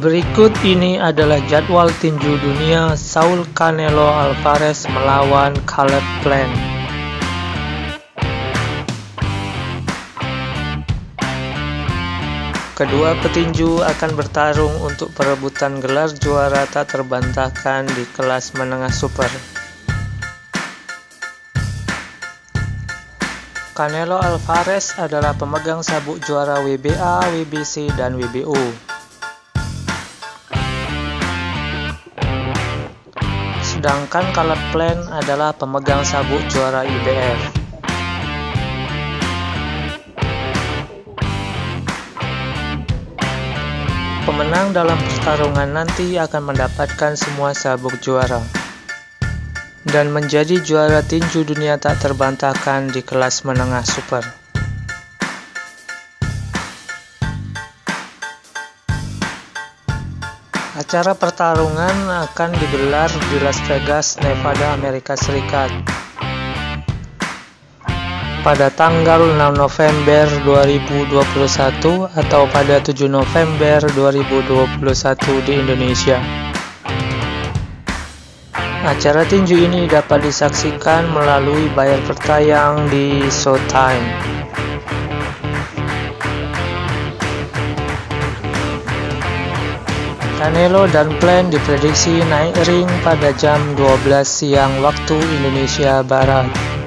Berikut ini adalah jadwal tinju dunia Saul Canelo Alvarez melawan Caleb Plant. Kedua petinju akan bertarung untuk perebutan gelar juara tak terbantahkan di kelas menengah super. Canelo Alvarez adalah pemegang sabuk juara WBA, WBC, dan WBO. Sedangkan Caleb Plant adalah pemegang sabuk juara IBF. Pemenang dalam pertarungan nanti akan mendapatkan semua sabuk juara dan menjadi juara tinju dunia tak terbantahkan di kelas menengah super. Acara pertarungan akan digelar di Las Vegas, Nevada, Amerika Serikat pada tanggal 6 November 2021 atau pada 7 November 2021 di Indonesia. Acara tinju ini dapat disaksikan melalui bayar pertayang di Showtime. Canelo dan Plan diprediksi naik ring pada jam 12 siang waktu Indonesia Barat.